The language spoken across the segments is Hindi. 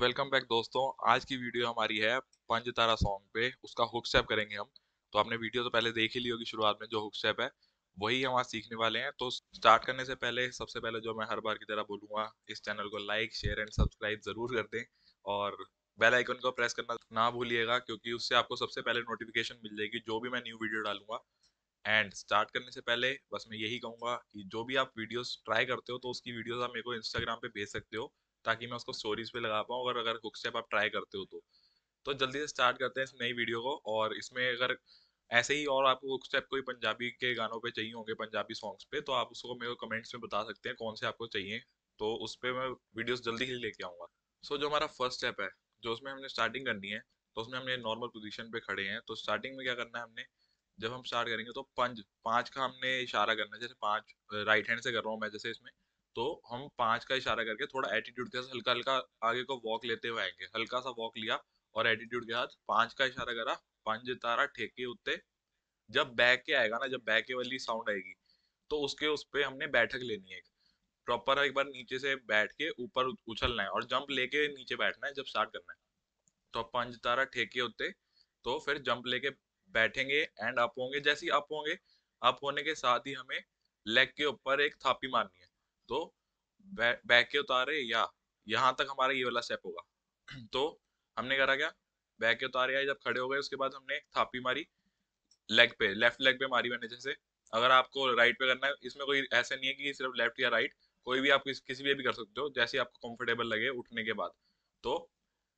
दोस्तों। आज की वीडियो हमारी है पंज तारा सॉन्ग पे। उसका हुक स्टेप करेंगे हम। तो आपने वीडियो तो पहले देख ही ली होगी शुरुआत में, जो हुक स्टेप है। वही हम आज सीखने वाले हैं। तो स्टार्ट करने से पहले, सबसे पहले जो मैं हर बार की तरह बोलूँगा, इस चैनल को लाइक शेयर एंड सब्सक्राइब ज़रूर कर दें। और बेल आइकन को प्रेस करना ना भूलिएगा, क्योंकि उससे आपको सबसे पहले नोटिफिकेशन मिल जाएगी, जो भी मैं न्यू वीडियो डालूँगा। एंड स्टार्ट करने से पहले, बस मैं यही कहूँगा कि जो भी आप वीडियोस ट्राई करते हो तो उसकी वीडियोस आप मेरे को इंस्टाग्राम पे भेज सकते हो। ताकि मैं उसको स्टोरीज पे लगा पाऊँ और अगर हुक स्टेप आप ट्राई करते हो तो। तो जल्दी से स्टार्ट करते हैं इस नई वीडियो को और इसमें अगर ऐसे ही और आपको हुक स्टेप कोई पंजाबी के गानों पे चाहिए होंगे, पंजाबी सॉन्ग्स पे तो आप उसको मेरे कमेंट्स में बता सकते हैं कौन से आपको चाहिए। तो उस पर मैं वीडियोस जल्दी ही लेके आऊँगा। सो जो हमारा फ़र्स्ट स्टेप है, जो उसमें हमने स्टार्टिंग करनी है तो उसमें हमने नॉर्मल पोजीशन पे खड़े हैं। तो स्टार्टिंग में क्या करना है हमने, जब हम स्टार्ट करेंगे तो पंज, पाँच का हमने इशारा करना है। जैसे पाँच राइट हैंड से कर रहा हूँ मैं जैसे इसमें। तो हम पाँच का इशारा करके थोड़ा एटीट्यूड के साथ हल्का हल्का आगे को वॉक लेते हुए आएँगे। हल्का सा वॉक लिया और एटीट्यूड के साथ पाँच का इशारा करा पंज तारा ठेके उत्ते। जब बैक के आएगा ना, जब बैक के वाली साउंड आएगी तो उसके उस पर हमने बैठक लेनी है प्रॉपर एक बार नीचे से बैठ के ऊपर उछलना है और जंप लेके नीचे बैठना है जब स्टार्ट करना है। तो पंज तारा ठेके उत्ते तो फिर जंप लेके बैठेंगे एंड अप होंगे, जैसे ही अप होंगे अप होने के साथ ही हमें लेग के ऊपर एक थापी मारनी है। तो बैक के उतारे या यहाँ तक हमारा ये वाला स्टेप होगा। तो हमने करा क्या? बैक के उतारे या जब खड़े हो गए उसके बाद हमने थापी मारी लेग पे लेफ़्ट लेग पे मारी मैंने जैसे। अगर आपको राइट पे करना है इसमें कोई ऐसा नहीं है कि सिर्फ़ लेफ़्ट या राइट कोई भी आप किस, भी भी कर सकते हो जैसे आपको कंफर्टेबल लगे उठने के बाद। तो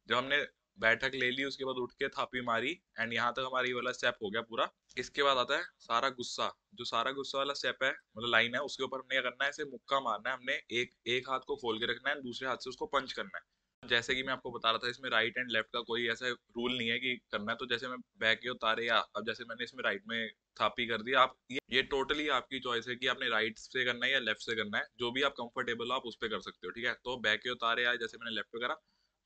जब हमने बैठक ले ली उसके बाद उठ के थापी मारी एंड यहाँ तक हमारा ये वाला स्टेप हो गया पूरा। इसके बाद आता है सारा गुस्सा। जो सारा गुस्सा वाला स्टेप है मतलब लाइन है उसके ऊपर हमने क्या करना है ऐसे मुक्का मारना है हमने एक एक हाथ को खोल के रखना है दूसरे हाथ से उसको पंच करना है। जैसे कि मैं आपको बता रहा था इसमें राइट एंड लेफ़्ट का कोई ऐसा रूल नहीं है कि करना है तो जैसे मैं बैक के उतारे या अब जैसे मैंने इसमें राइट में थापी कर दी आप ये, ये टोटली आपकी चॉइस है कि आपने राइट से करना है या लेफ़्ट से करना है जो भी आप कंफर्टेबल हो आप उस पर कर सकते हो ठीक है? तो बैक के उतारे या जैसे मैंने लेफ़्ट पे करा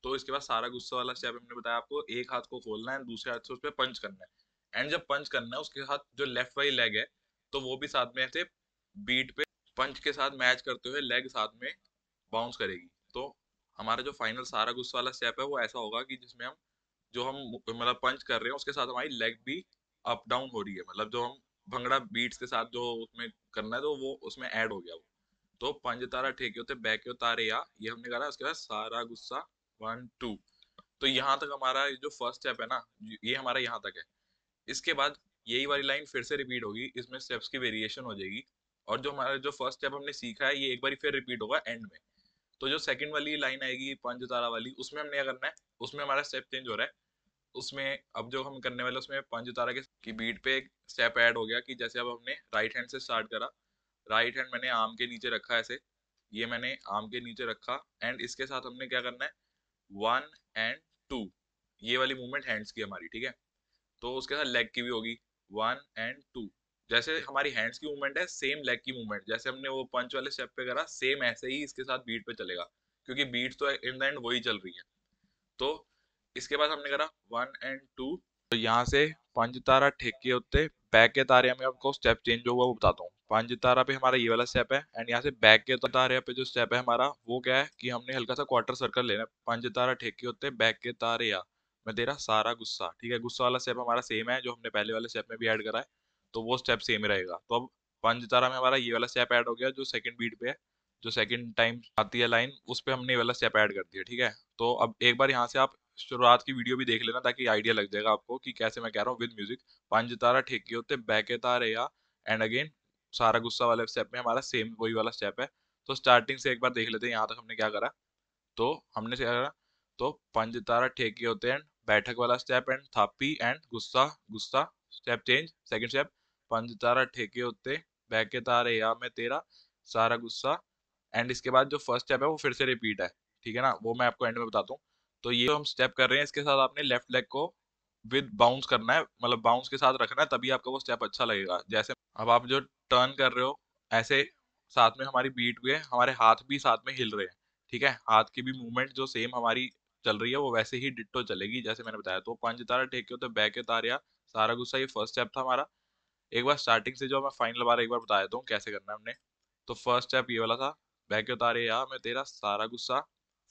तो इसके बाद सारा गुस्सा वाला स्टेप हमने बताया आपको, एक हाथ को खोलना है, दूसरे हाथ से उस पर पंच करना है। एंड जब पंच करना है, उसके साथ जो लेफ़्ट वाली लेग है तो वो भी साथ में ऐसे बीट पे पंच के साथ मैच करते हुए लेग साथ में बाउंस करेगी। तो हमारा जो फाइनल सारा गुस्सा वाला स्टेप है, वो ऐसा होगा कि जिसमें हम, जो हम मतलब पंच कर रहे हैं, उसके साथ हमारी लेग भी अप डाउन हो रही है। मतलब जो हम भंगड़ा बीट्स के साथ जो उसमें करना है तो वो उसमें ऐड हो गया वो। तो पंज तारा ठेके होते, बैक के उतारे या, ये हमने करा, उसके बाद सारा गुस्सा वन टू तो यहाँ तक हमारा जो फ़र्स्ट स्टेप है ना, ये हमारा यहाँ तक है। इसके बाद यही वाली लाइन फिर से रिपीट होगी, इसमें स्टेप्स की वेरिएशन हो जाएगी। और जो हमारा जो फ़र्स्ट स्टेप हमने सीखा है, ये एक बार फिर रिपीट होगा एंड में। तो जो सेकंड वाली लाइन आएगी पंच तारा वाली, उसमें हमने क्या करना है, उसमें हमारा स्टेप चेंज हो रहा है। उसमें अब जो हम करने वाले उसमें पंच तारा के की बीट पे एक स्टेप ऐड हो गया कि जैसे अब हमने राइट हैंड से स्टार्ट करा। राइट हैंड मैंने आम के नीचे रखा ऐसे। ये मैंने आम के नीचे रखा। एंड इसके साथ हमने क्या करना है वन एंड टू, ये वाली मूवमेंट हैंड्स की हमारी, ठीक है? तो उसके साथ लेग की भी होगी, वन एंड टू। जैसे हमारी हैंड्स की मूवमेंट है सेम लेग की मूवमेंट जैसे हमने वो पंच वाले स्टेप पे करा सेम ऐसे ही इसके साथ बीट पे चलेगा, क्योंकि बीट तो इन द एंड वही चल रही है। तो इसके बाद हमने करा वन एंड टू। तो यहाँ से पंच तारा ठेके होते बैक के तारे में आपको स्टेप चेंज होगा वो बताता हूँ। पाँच तारा पे हमारा ये वाला स्टेप है एंड यहाँ से बैक के तारे पे जो स्टेप है हमारा, वो क्या है कि हमने हल्का सा क्वार्टर सर्कल लेना है। पाँच तारा ठेके होते बैक के तारे या, मैं तेरा सारा गुस्सा, ठीक है? गुस्सा वाला स्टेप हमारा सेम है, जो हमने पहले वाले स्टेप में भी ऐड करा है तो वो स्टेप सेम ही रहेगा। तो अब पंच तारा में हमारा ये वाला स्टेप ऐड हो गया, जो सेकंड बीट पे है, जो सेकंड टाइम आती है लाइन उस पर हमने ये वाला स्टेप ऐड कर दिया, ठीक है? तो अब एक बार यहाँ से आप शुरुआत की वीडियो भी देख लेना, ताकि आइडिया लग जाएगा आपको कि कैसे मैं कह रहा हूँ विद म्यूज़िक पंच तारा ठेके होते बैक तारे या एंड अगेन सारा गुस्सा वाले स्टेप में हमारा सेम वही वाला स्टेप है। तो स्टार्टिंग से एक बार देख लेते हैं यहाँ तक हमने क्या करा। तो हमने क्या करा? तो पंच तारा ठेके होते हैं, बैठक वाला स्टेप एंड थापी एंड गुस्सा गुस्सा स्टेप चेंज सेकंड स्टेप पंच तारा ठेके होते, बैक के तारे या में तेरा, सारा गुस्सा। एंड इसके बाद जो फ़र्स्ट स्टेप है वो फिर से रिपीट है, ठीक है ना? वो मैं आपको एंड में बताता हूँ। तो ये हम स्टेप कर रहे हैं, इसके साथ आपने लेफ़्ट लेग को विद बाउंस करना है मतलब बाउंस के साथ रखना है, तभी आपका वो स्टेप अच्छा लगेगा। जैसे अब आप जो टर्न कर रहे हो, ऐसे साथ में हमारी बीट भी है, हमारे हाथ भी साथ में हिल रहे हैं, ठीक है? हाथ की भी मूवमेंट जो सेम हमारी चल रही है, वो वैसे ही डिट्टो चलेगी, जैसे मैंने बताया। तो पंच तारा टेक होते बैक तारिया सारा गुस्सा, ये फ़र्स्ट स्टेप था हमारा। एक बार स्टार्टिंग से जो मैं फाइनल बार एक बार बता देता हूँ कैसे करना है हमने। तो फ़र्स्ट स्टेप ये वाला था बैक तारे या मैं तेरा सारा गुस्सा।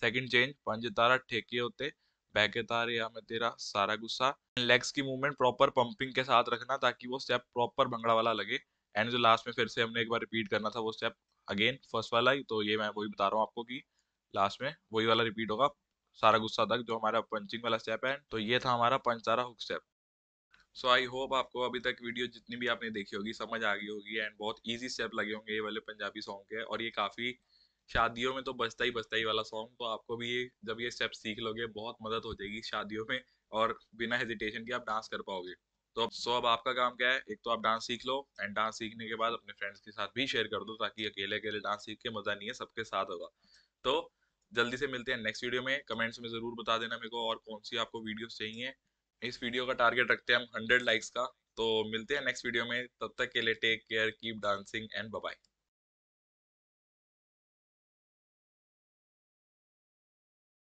सेकंड चेंज पंच तारा ठेके होते बहके तारे या मैं तेरा सारा गुस्सा। लेग्स की मूवमेंट प्रॉपर पंपिंग के साथ रखना ताकि वो स्टेप प्रॉपर भंगड़ा वाला लगे। एंड जो लास्ट में फिर से हमने एक बार रिपीट करना था वो स्टेप अगेन फ़र्स्ट वाला ही तो ये मैं वही बता रहा हूँ आपको कि लास्ट में वही वाला रिपीट होगा, सारा गुस्सा तक जो हमारा पंचिंग वाला स्टेप है तो ये था हमारा पंचारा hook step so I hope आपको अभी तक वीडियो जितनी भी आपने देखी होगी, समझ आ गई होगी एंड बहुत इजी स्टेप लगे होंगे ये वाले पंजाबी सॉन्ग के, और ये काफ़ी शादियों में तो बजता ही बजता ही वाला सॉन्ग तो आपको भी ये, जब ये स्टेप सीख लोगे, बहुत मदद हो जाएगी शादियों में, और बिना हेजिटेशन के आप डांस कर पाओगे. तो सो अब आपका काम क्या है? एक तो आप डांस सीख लो एंड डांस सीखने के बाद अपने फ्रेंड्स के साथ भी शेयर कर दो ताकि अकेले अकेले डांस सीख के मज़ा नहीं है, सबके साथ होगा। तो जल्दी से मिलते हैं नेक्स्ट वीडियो में। कमेंट्स में ज़रूर बता देना मेरे को और कौन सी आपको वीडियो चाहिए। इस वीडियो का टारगेट रखते हैं हम हंड्रेड लाइक्स का। तो मिलते हैं नेक्स्ट वीडियो में। तब तक के लिए take care keep dancing and bye